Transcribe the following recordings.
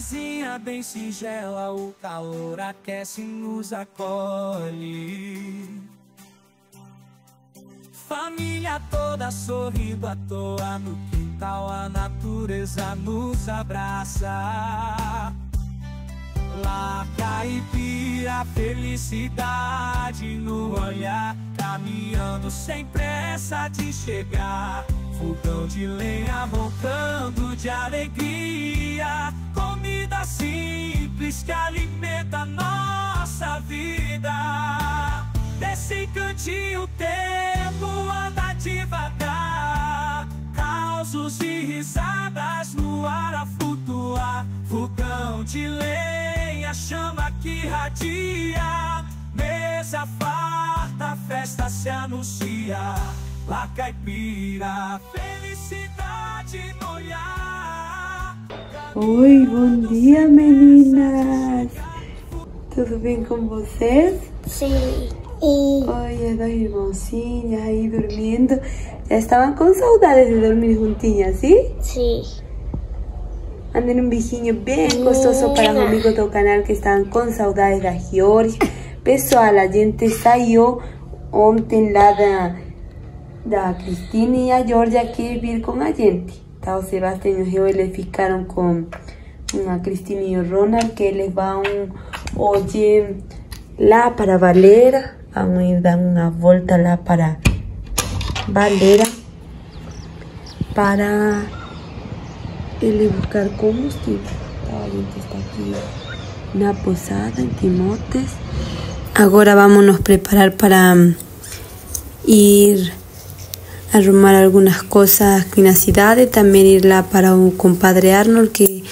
casinha bem singela, o calor aquece e nos acolhe. Família toda sorrindo à toa no quintal, a natureza nos abraça. Lá caipira, felicidade no olhar, caminhando sem pressa de chegar. Fogão de lenha roncando de alegria, comida simples que alimenta nossa vida. Desse cantinho tempo anda devagar, causos e risadas no ar a flutuar. Fogão de lenha, chama que radia, mesa farta, festa se anuncia. Lá caipira, felicidade no olhar. Oi, bom dia meninas! Tudo bem com vocês? Sim. Oi, dos irmãozinhos aí dormindo. Já estavam com saudades de dormir juntinhas, ¿sí? sim. Manden un beijinho bem gostoso para los amigos do canal que estavam com saudades da Georgia. Pessoal, a gente saiu ontem lá da, da Cristina e a Georgia quer vir com a gente. Tá, o Sebastião e o Geo, eles ficaram com a Cristina e o Ronald, que eles vão hoje lá para Valera. Vão ir dar uma volta lá para Valera para ele buscar combustível. Tá, a gente está aqui na posada em Timotes. Agora vamos nos preparar para hum, ir a arrumar algunas cosas aqui na cidade. Também ir lá para o compadre Arnold que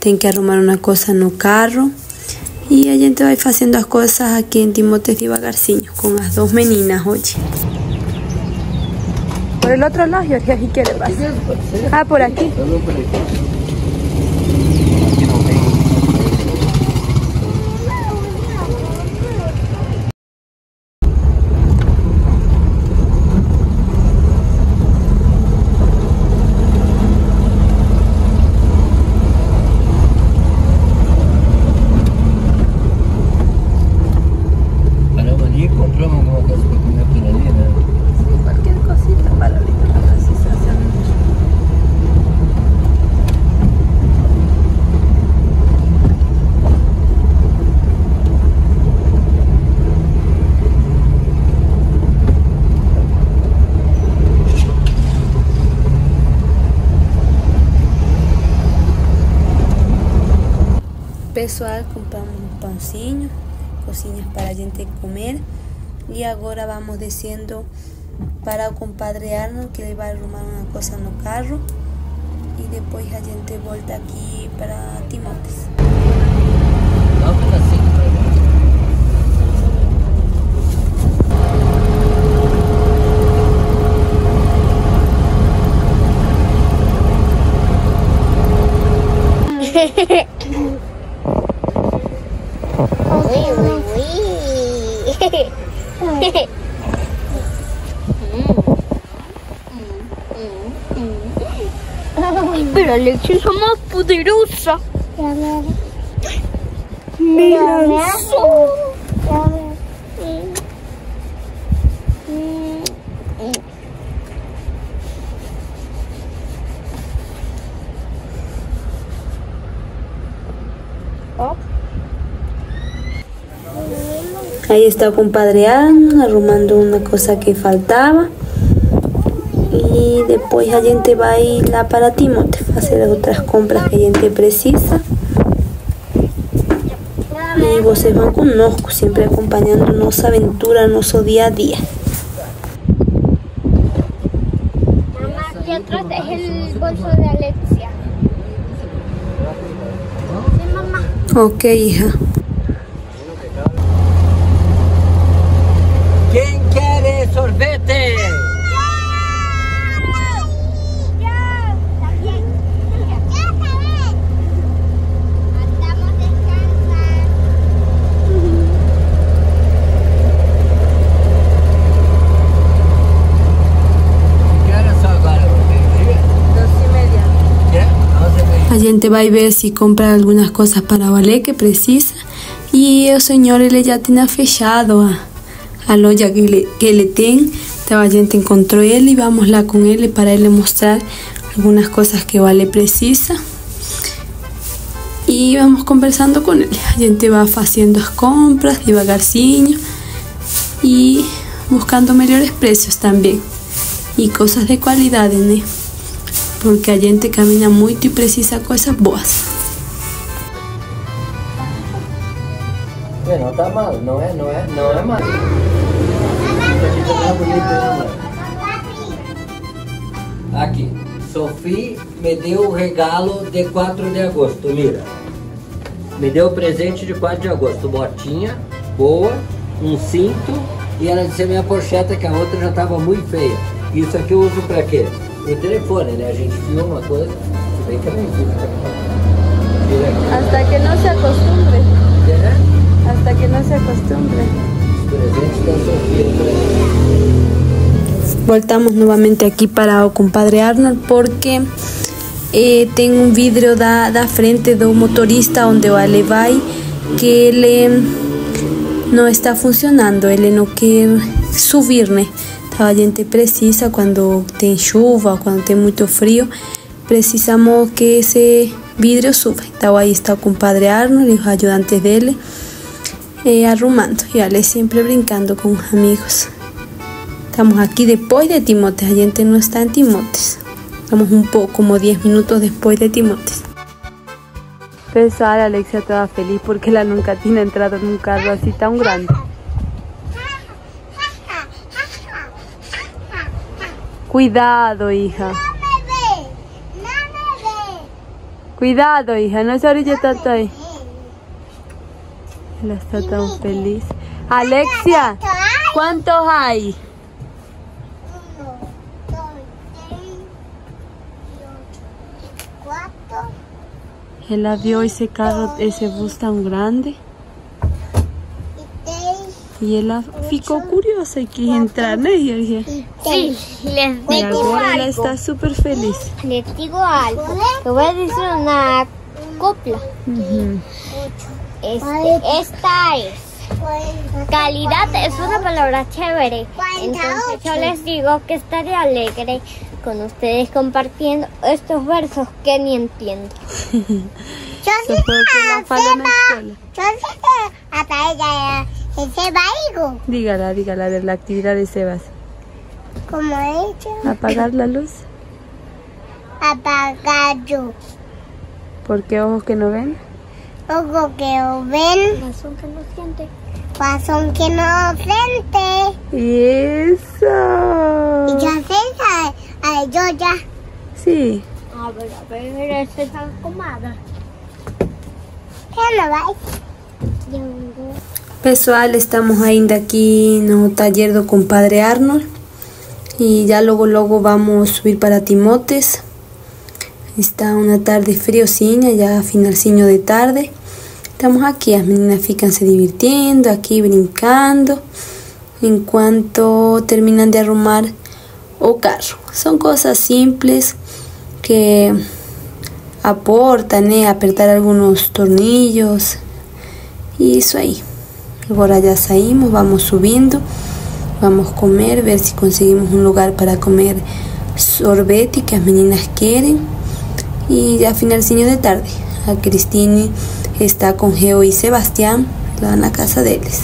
tem que arrumar uma coisa no carro. E a gente vai fazendo as coisas aqui em Timotes devagarzinho, com as duas meninas hoje. Por el otro lado, Georgia, si quiere pasar. Ah, por aquí. Paramos ali e compramos alguma coisa para comer por ali, né? Cualquier cosita para ahorita para la sensación. Pessoal, compramos um pãozinho, cozinhas para a gente comer. E agora vamos descendo para o compadre Arnold, que ele vai arrumar uma coisa no carro. E depois a gente volta aqui para Timotes. Dá um pedacinho pra Spiller liksom som oppå de rosa. Melanson. Ahí está compadre Arnold arrumando uma coisa que faltava. E depois a gente vai lá para Timote fazer as outras compras que a gente precisa. E vocês vão conosco, sempre acompanhando nossa aventura, nosso dia a dia. Mamá, aquí atrás es el bolso de Alexia. Sí, mamá. Ok, hija. Quem quer sorvete? Ya, también. Ya, también. Andamos descansar. Que horas são agora? Meio-dia? Doce e media. Quê? Onze e meia. A gente va a ver si compra algunas cosas para Vale que precisa. Y el señor ele ya tiene fechado a, a loja que ele, que ele tem. Então gente encontrou ele e vamos lá com ele para ele mostrar algunas cosas que Vale precisa. E vamos conversando com ele. A gente vai fazendo as compras devagarzinho e buscando melhores preços também. E coisas de qualidade, né? Porque a gente caminha muito e precisa coisas boas. Não tá mal, não é, não é, não é mal. Aqui Sophie me deu o regalo de 4 de agosto, mira. Me deu o presente de 4 de agosto, botinha, boa, um cinto e ela disse a minha pocheta que a outra já estava muito feia. Isso aqui eu uso pra quê? O telefone, né? A gente uma coisa, bem que aqui. Hasta que no se acostumbre. É, Hasta que no se acostumbre. os presentes da Sofia pra mim. Voltamos nuevamente aquí para o compadre Arnold porque eh, tengo un vidrio da, da frente do motorista onde o Ale vai que ele não está funcionando, ele não quer subir, né? A gente precisa quando tem chuva, quando tem muito frio, precisamos que esse vidrio suba. Então aí está o compadre Arnold e os ajudantes dele eh, arrumando e Ale sempre brincando com os amigos. Estamos aquí después de Timotes, a gente no está en Timotes. Estamos un poco, como 10 minutos después de Timotes. Pesar, Alexia estaba feliz porque la nunca tiene entrado en un carro así tan grande. Cuidado, hija. Cuidado, hija, no se orilla tanto ahí. Ella está tan feliz. Alexia, ¿cuántos hay? Uno, dos, tres, cuatro, Ela viu esse carro, esse bus tão grande y e ela ficou curiosa e quis entrar, né, Georgia? Sí, les digo agora ela algo. está super feliz. Les digo algo. Te voy a decir una copla. Este, esta es. Calidad es una palabra chévere. Entonces yo les digo que estaré alegre con ustedes compartiendo estos versos que ni entiendo. Yo Isso Yo algo Dígala, dígala, a ver, la actividad de Sebas. como ella Apagar la luz. apagado. Porque ojos que no ven. Ojo que lo ven, Razón que no siente. corazón que no siente. Eso. Y yo sé, a, a yo ya. Sí. A ver, a ver, esta es la comada. ¿Qué no va? Pessoal, estamos ainda aqui no taller do compadre Arnold e já logo logo vamos subir para Timotes. Está uma tarde friozinha, já finalzinho de tarde. Estamos aqui, as meninas ficam se divirtiendo, aqui brincando, enquanto terminam de arrumar o carro. São coisas simples que aportam, né? Apertar alguns tornillos e isso aí. Agora ya saímos, vamos subindo, vamos comer, ver si conseguimos un lugar para comer sorvete que las meninas quieren. Y ya finalcinho de tarde, a Cristine está con Geo y Sebastián, la van a casa de ellos.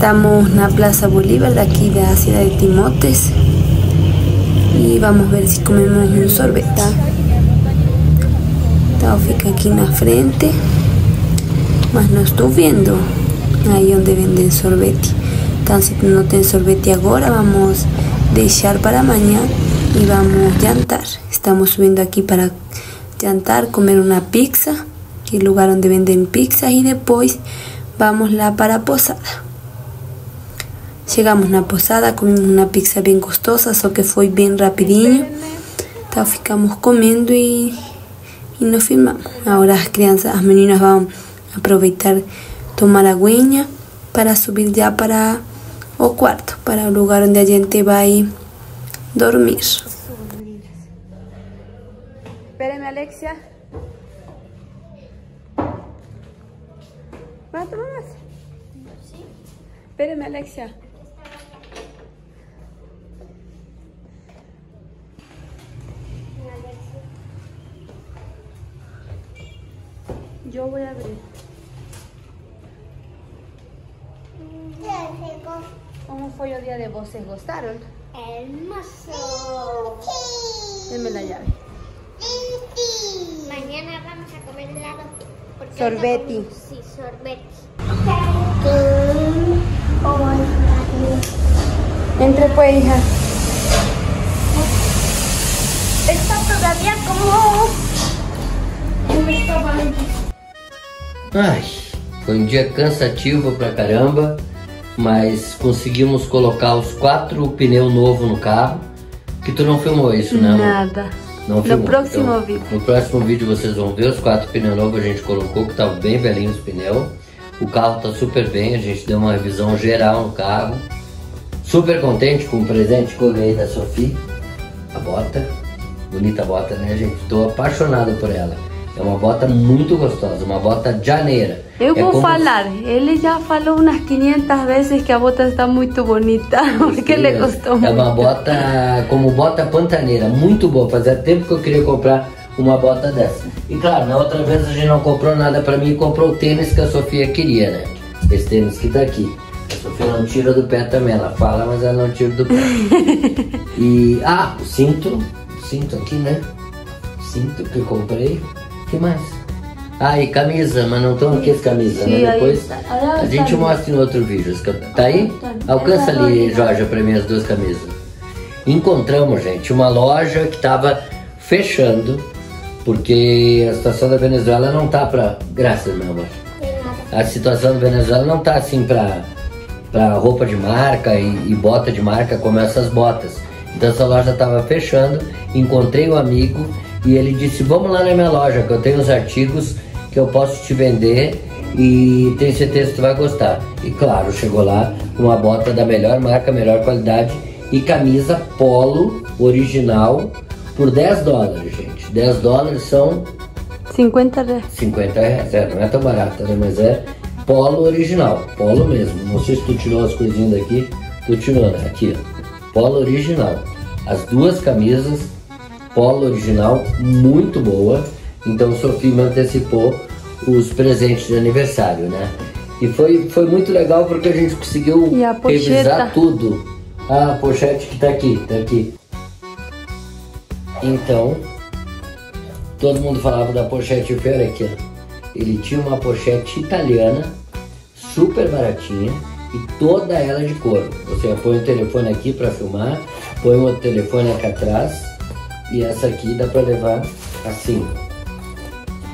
Estamos en la Plaza Bolívar de aquí de la ciudad de Timotes y vamos a ver si comemos un sorbete. Todo fica aquí en la frente, mas no estoy viendo ahí donde venden sorvete. Entonces si no tienen sorvete ahora, vamos a dejar para mañana y vamos a jantar. Estamos subiendo aquí para jantar, comer una pizza, el lugar donde venden pizzas y después vamos lá para posada. Chegamos na posada, comimos uma pizza bem gostosa, só que foi bem rapidinho. Então ficamos comendo e, e nos filmamos. Agora as crianças, as meninas vão aproveitar tomar aguinha para subir já para o quarto, para o lugar onde a gente vai dormir. Espérame, Alexia. ¿Vas a tomar más? Alexia. Yo voy a abrir. ¿Cómo fue el día de vos? ¿Se gustaron? Hermoso. Denme la llave. Mañana vamos a comer helado. comimos- Sí, sorbeti. Entre pues, hija. Está todavía como... Ai, foi um dia cansativo pra caramba, mas conseguimos colocar os quatro pneus novos no carro. Que tu não filmou isso, né? Nada. Não No filmou. próximo Então, vídeo. No próximo vídeo vocês vão ver os quatro pneus novos a gente colocou, que estavam bem velhinhos os pneus. O carro tá super bem, a gente deu uma revisão geral no carro. Super contente com o presente que eu ganhei da Sofia. A bota. Bonita bota, né, gente? Tô apaixonado por ela. É uma bota muito gostosa, uma bota janeira. Eu é vou falar, ele já falou umas 500 vezes que a bota está muito bonita, porque ele gostou É muito. uma bota como bota pantaneira, muito boa. Fazia tempo que eu queria comprar uma bota dessa. E claro, na outra vez a gente não comprou nada pra mim, comprou o tênis que a Sofia queria, né? Esse tênis que tá aqui. A Sofia não tira do pé também, ela fala, mas ela não tira do pé. e ah, o cinto, cinto aqui, né? Cinto que eu comprei. Que mais? Ah, e camisa, mas não estão aqui as camisas, Sim, né? Depois. Olha, a gente tá mostra em outro vídeo. Tá aí? Tá. Alcança ali, Jorge, pra mim as duas camisas. Encontramos, gente, uma loja que estava fechando, porque a situação da Venezuela não tá pra. Graças, meu amor. A situação da Venezuela não tá assim pra, pra roupa de marca e, e bota de marca como essas botas. Então essa loja estava fechando, encontrei um amigo e ele disse, vamos lá na minha loja que eu tenho uns artigos que eu posso te vender e tenho certeza que tu vai gostar. E claro, chegou lá com uma bota da melhor marca, melhor qualidade e camisa polo original por 10 dólares, gente. 10 dólares são 50 reais. 50 reais, é, não é tão barata, né? Mas é polo original, polo mesmo. Não sei se tu tirou as coisinhas daqui, tu tirou, né? Aqui, ó. Polo original. As duas camisas, polo original, muito boa. Então Sofia me antecipou os presentes de aniversário, né? E foi, foi muito legal porque a gente conseguiu a revisar tudo. Ah, a pochete que tá aqui, tá aqui. Então, Todo mundo falava da pochete Fiore aqui, ó. Ele tinha uma pochete italiana, super baratinha e toda ela de couro. Você põe o telefone aqui para filmar, põe o outro telefone aqui atrás e essa aqui dá para levar assim.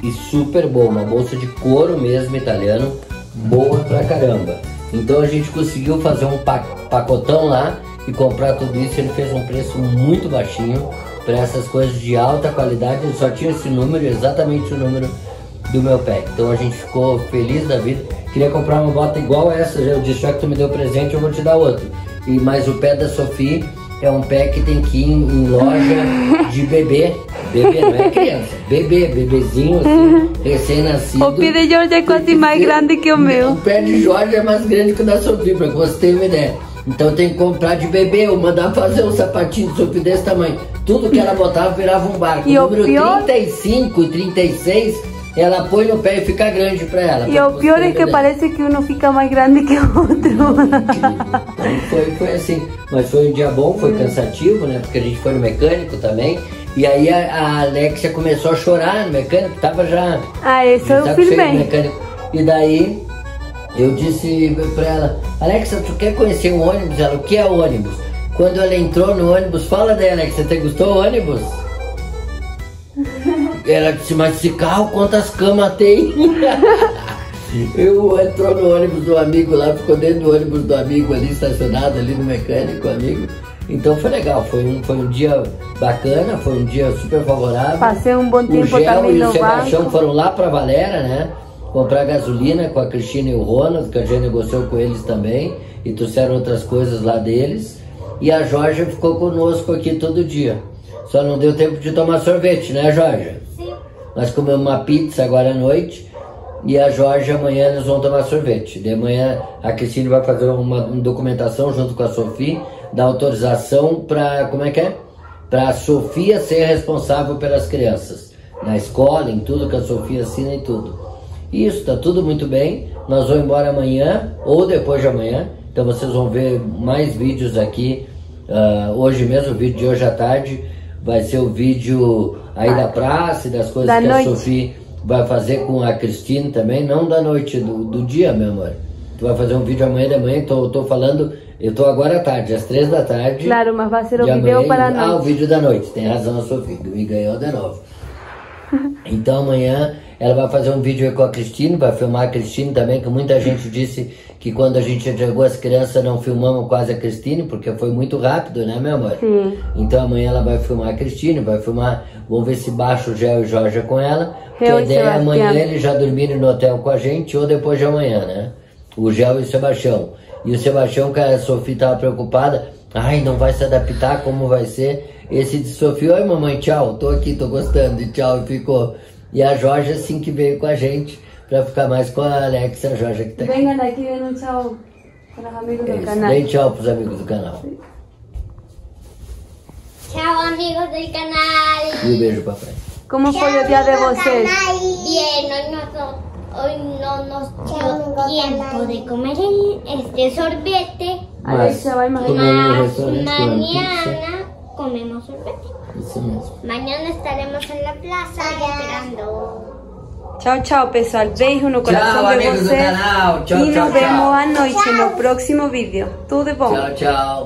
E super boa, uma bolsa de couro mesmo italiano, boa pra caramba. Então a gente conseguiu fazer um pa- pacotão lá e comprar tudo isso. Ele fez um preço muito baixinho para essas coisas de alta qualidade. Ele só tinha esse número, exatamente o número do meu pé. Então a gente ficou feliz da vida. Queria comprar uma bota igual essa. Eu disse, já que tu me deu presente, eu vou te dar outro. E mas o pé da Sofia é um pé que tem que ir em, loja de bebê. Bebê, não é criança. Bebê, bebezinho, assim, recém-nascido. O pé de Jorge é quase mais grande que o meu. O pé de Jorge é mais grande que o da Sofia, pra que você tenha uma ideia. Então tem que comprar de bebê ou mandar fazer um sapatinho de Sofia desse tamanho. Tudo que ela botava virava um barco. E o número pior- 35 e 36, ela põe no pé e fica grande pra ela. E o você pior é que parece que um fica mais grande que o outro. Então foi, foi assim, mas foi um dia bom, Hum. foi cansativo, né? Porque a gente foi no mecânico também. E aí a, a Alexia começou a chorar no mecânico, tava já Ah, isso eu do filmei. mecânico. E daí eu disse pra ela, Alexa, tu quer conhecer o ônibus? Ela, o que é o ônibus? Quando ela entrou no ônibus, fala daí, Alexa, te gostou o ônibus? Ela disse, mas esse carro quantas camas tem? Eu entrou no ônibus do amigo lá, ficou dentro do ônibus do amigo ali, estacionado ali no mecânico, amigo. Então foi legal, foi um, foi um dia bacana, foi um dia super favorável. Passei um bom O tempo Gel também e o no Sebastião banco. foram lá pra Valera, né? Comprar gasolina com a Cristina e o Ronald, que a gente negociou com eles também. E trouxeram outras coisas lá deles. E a Jorge ficou conosco aqui todo dia. Só não deu tempo de tomar sorvete, né, Jorge? Sim. Nós comemos uma pizza agora à noite e a Jorge amanhã eles vão tomar sorvete. De manhã a Cristina vai fazer uma, uma documentação junto com a Sofia, da autorização para como é que é? Para a Sofia ser responsável pelas crianças na escola, em tudo que a Sofia assina e tudo. Isso, tá tudo muito bem. Nós vamos embora amanhã ou depois de amanhã. Então vocês vão ver mais vídeos aqui. ah, hoje mesmo, vídeo de hoje à tarde, vai ser o vídeo aí da praça e das coisas Da que noite. a Sofia vai fazer com a Cristina também, não da noite, do, do dia, meu amor. Tu vai fazer um vídeo amanhã de manhã, tô, tô falando, eu tô agora à tarde, às três da tarde. Claro, mas vai ser o de vídeo para a Ah, o noite. vídeo da noite, tem razão a Sofia, me ganhou de novo. Então amanhã ela vai fazer um vídeo aí com a Cristina, vai filmar a Cristina também, que muita gente disse que quando a gente entregou as crianças não filmamos quase a Cristina, porque foi muito rápido, né, meu amor? Sim. Então amanhã ela vai filmar a Cristina, vai filmar, vamos ver se baixa o Gel e o Jorge com ela. Porque Eu a ideia é amanhã eles já dormirem no hotel com a gente ou depois de amanhã, né? O Gel e o Sebastião. E o Sebastião, que a Sofia estava preocupada, ai, não vai se adaptar, como vai ser? Esse de Sofia, oi mamãe, tchau, tô aqui, tô gostando, e tchau, e ficou e a Jorge assim que veio com a gente para ficar mais com a Alex e a Jorge que tá aqui. Venha daqui e um tchau para os amigos do é canal. Bem tchau para os amigos do canal. Tchau, amigos do canal. E um beijo, papai. Como tchau, foi o dia de vocês? Bien, hoje não nos deu tempo de comer este sorvete, mas va a imaginar. Mañana comemos sorvete. Mañana estaremos en la plaza esperando. Chao, chao, pessoal. Beijo no coração Tchau, de amigos do vocês. canal. Tchau, e tchau, nos vemos à noite no próximo vídeo. Tudo de bom. Tchau, tchau.